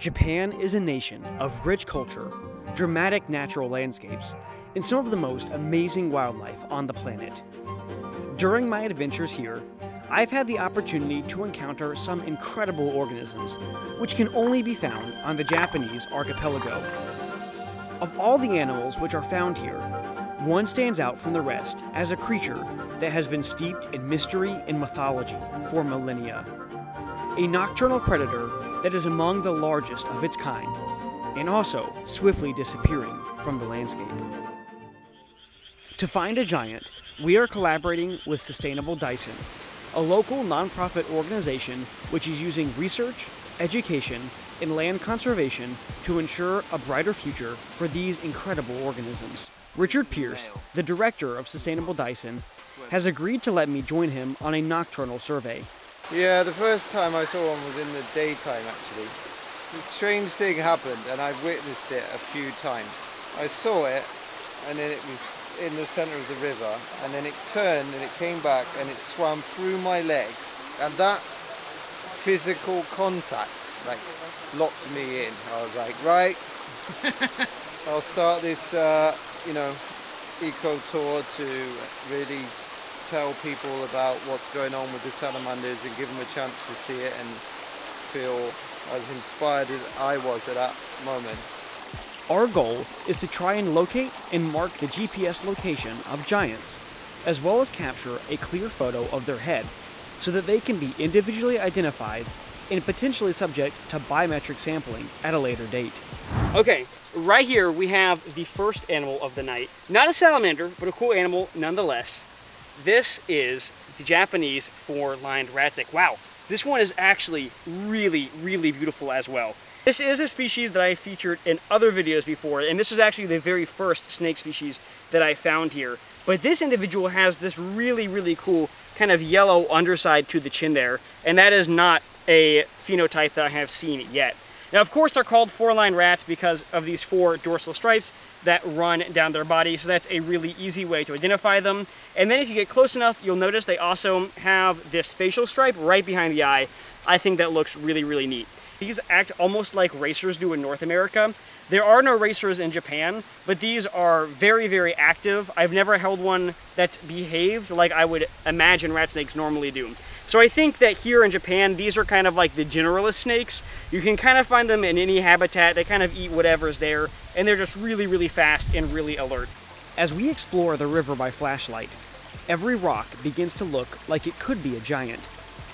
Japan is a nation of rich culture, dramatic natural landscapes, and some of the most amazing wildlife on the planet. During my adventures here, I've had the opportunity to encounter some incredible organisms, which can only be found on the Japanese archipelago. Of all the animals which are found here, one stands out from the rest as a creature that has been steeped in mystery and mythology for millennia. A nocturnal predator that is among the largest of its kind, and also swiftly disappearing from the landscape. To find a giant, we are collaborating with Sustainable Daisen, a local nonprofit organization which is using research, education, and land conservation to ensure a brighter future for these incredible organisms. Richard Pearce, the director of Sustainable Daisen, has agreed to let me join him on a nocturnal survey. Yeah, the first time I saw one was in the daytime actually. A strange thing happened and I've witnessed it a few times. I saw it and then it was in the center of the river and then it turned and it came back and it swam through my legs and that physical contact like locked me in. I was like, right, I'll start this, uh, you know, eco tour to really tell people about what's going on with the salamanders and give them a chance to see it and feel as inspired as I was at that moment. Our goal is to try and locate and mark the GPS location of giants, as well as capture a clear photo of their head so that they can be individually identified and potentially subject to biometric sampling at a later date. Okay, right here we have the first animal of the night. Not a salamander, but a cool animal nonetheless. This is the Japanese four-lined rat snake. Wow, this one is actually really, really beautiful as well. This is a species that I featured in other videos before, and this was actually the very first snake species that I found here. But this individual has this really, really cool kind of yellow underside to the chin there, and that is not a phenotype that I have seen yet. Now, of course, they're called four-line rats because of these four dorsal stripes that run down their body, so that's a really easy way to identify them. And then if you get close enough, you'll notice they also have this facial stripe right behind the eye. I think that looks really, really neat. These act almost like racers do in North America. There are no racers in Japan, but these are very, very active. I've never held one that's behaved like I would imagine rat snakes normally do. So I think that here in Japan, these are kind of like the generalist snakes. You can kind of find them in any habitat. They kind of eat whatever's there, and they're just really, really fast and really alert. As we explore the river by flashlight, every rock begins to look like it could be a giant.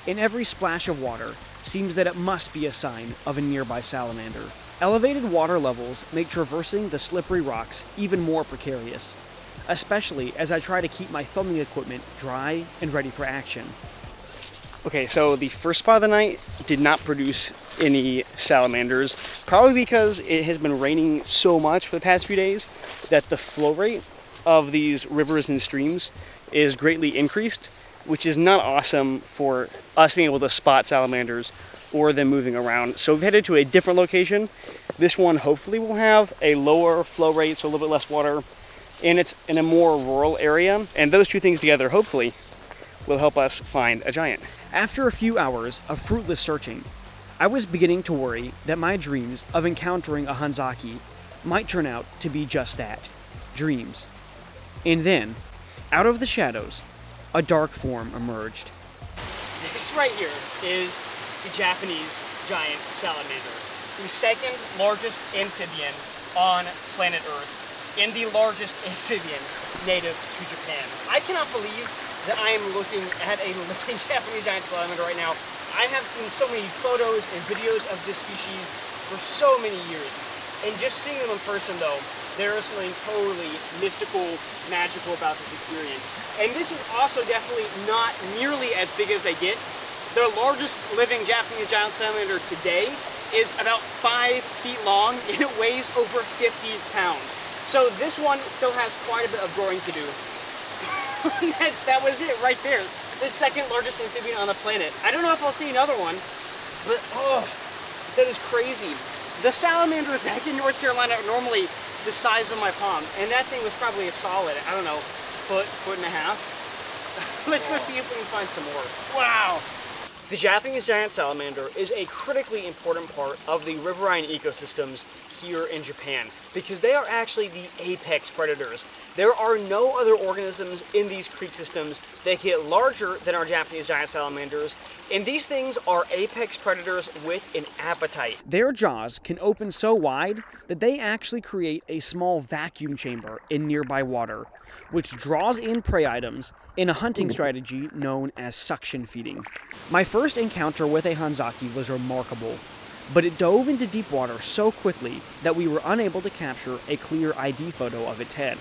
In every splash of water, seems that it must be a sign of a nearby salamander. Elevated water levels make traversing the slippery rocks even more precarious, especially as I try to keep my filming equipment dry and ready for action. Okay, so the first spot of the night did not produce any salamanders, probably because it has been raining so much for the past few days that the flow rate of these rivers and streams is greatly increased, which is not awesome for us being able to spot salamanders or them moving around. So we've headed to a different location. This one hopefully will have a lower flow rate, so a little bit less water, and it's in a more rural area. And those two things together, hopefully, will help us find a giant. After a few hours of fruitless searching, I was beginning to worry that my dreams of encountering a Hanzaki might turn out to be just that dreams. And then, out of the shadows, a dark form emerged. This right here is the Japanese giant salamander, the second largest amphibian on planet Earth, and the largest amphibian native to Japan. I cannot believe that I am looking at a living Japanese giant salamander right now. I have seen so many photos and videos of this species for so many years. And just seeing them in person though, there is something totally mystical, magical about this experience. And this is also definitely not nearly as big as they get. Their largest living Japanese giant salamander today is about five feet long and it weighs over 50 pounds. So this one still has quite a bit of growing to do. that, that was it right there. The second largest amphibian on the planet. I don't know if I'll see another one, but oh, that is crazy. The salamanders back in North Carolina, normally the size of my palm, and that thing was probably a solid, I don't know, foot, foot and a half. Let's go see if we can find some more. Wow. The Japanese giant salamander is a critically important part of the riverine ecosystems here in Japan because they are actually the apex predators. There are no other organisms in these creek systems that get larger than our Japanese giant salamanders, and these things are apex predators with an appetite. Their jaws can open so wide that they actually create a small vacuum chamber in nearby water, which draws in prey items in a hunting strategy known as suction feeding. My first encounter with a Hanzaki was remarkable, but it dove into deep water so quickly that we were unable to capture a clear ID photo of its head.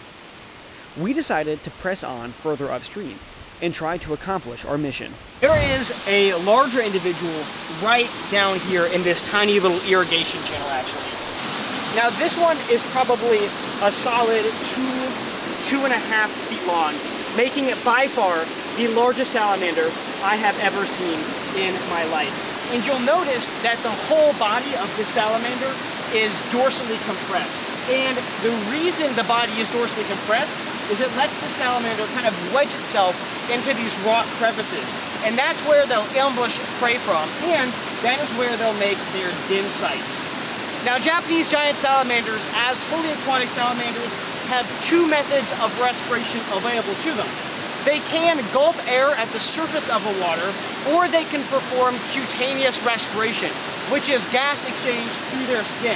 We decided to press on further upstream and try to accomplish our mission. There is a larger individual right down here in this tiny little irrigation channel actually. Now this one is probably a solid two, two and a half feet long, making it by far the largest salamander I have ever seen in my life. And you'll notice that the whole body of the salamander is dorsally compressed. And the reason the body is dorsally compressed is it lets the salamander kind of wedge itself into these rock crevices. And that's where they'll ambush prey from, and that is where they'll make their den sites. Now, Japanese giant salamanders, as fully aquatic salamanders, have two methods of respiration available to them. They can gulp air at the surface of the water, or they can perform cutaneous respiration, which is gas exchange through their skin.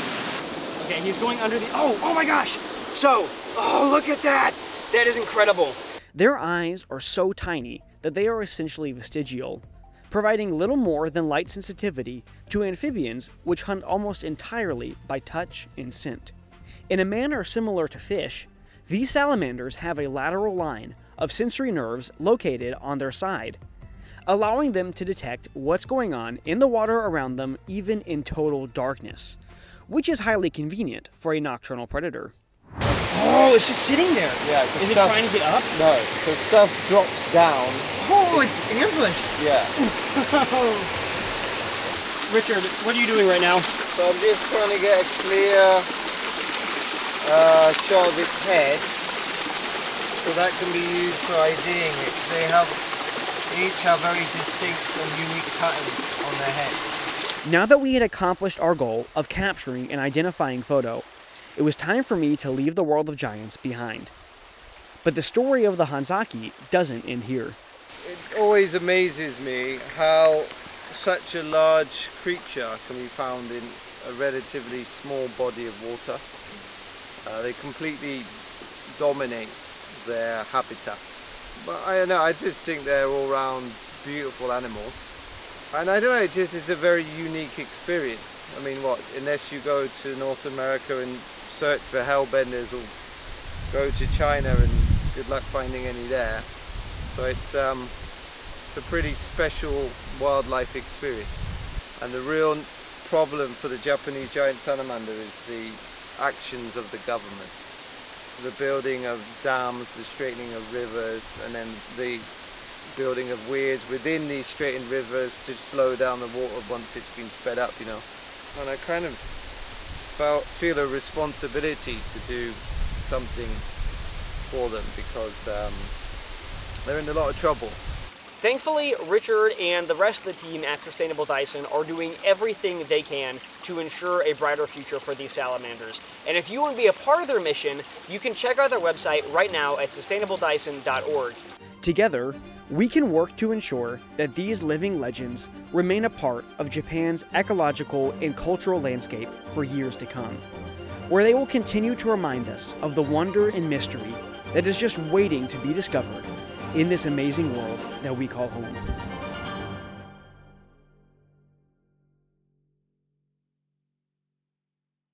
Okay, he's going under the, oh, oh my gosh! So, oh, look at that! That is incredible. Their eyes are so tiny that they are essentially vestigial, providing little more than light sensitivity to amphibians which hunt almost entirely by touch and scent. In a manner similar to fish, these salamanders have a lateral line of sensory nerves located on their side, allowing them to detect what's going on in the water around them even in total darkness, which is highly convenient for a nocturnal predator. Oh, it's just sitting there. Yeah. Is stuff, it trying to get up? No, the stuff drops down. Oh, it's ambushed. Yeah. Richard, what are you doing right now? So I'm just trying to get a clear uh, shot of its head, so that can be used for IDing it. They have each have very distinct and unique patterns on their head. Now that we had accomplished our goal of capturing an identifying photo, it was time for me to leave the world of giants behind. But the story of the Hanzaki doesn't end here. It always amazes me how such a large creature can be found in a relatively small body of water. Uh, they completely dominate their habitat. But I don't know, I just think they're all round beautiful animals. And I don't know, it just is a very unique experience. I mean, what, unless you go to North America and search for hellbenders or go to China and good luck finding any there. So it's, um, it's a pretty special wildlife experience. And the real problem for the Japanese giant salamander is the actions of the government. The building of dams, the straightening of rivers, and then the building of weirs within these straightened rivers to slow down the water once it's been sped up, you know. And I kind of felt, feel a responsibility to do something for them because um, they're in a lot of trouble. Thankfully, Richard and the rest of the team at Sustainable Daisen are doing everything they can to ensure a brighter future for these salamanders. And if you want to be a part of their mission, you can check out their website right now at sustainabledaisen.org. Together, we can work to ensure that these living legends remain a part of Japan's ecological and cultural landscape for years to come, where they will continue to remind us of the wonder and mystery that is just waiting to be discovered in this amazing world that we call home.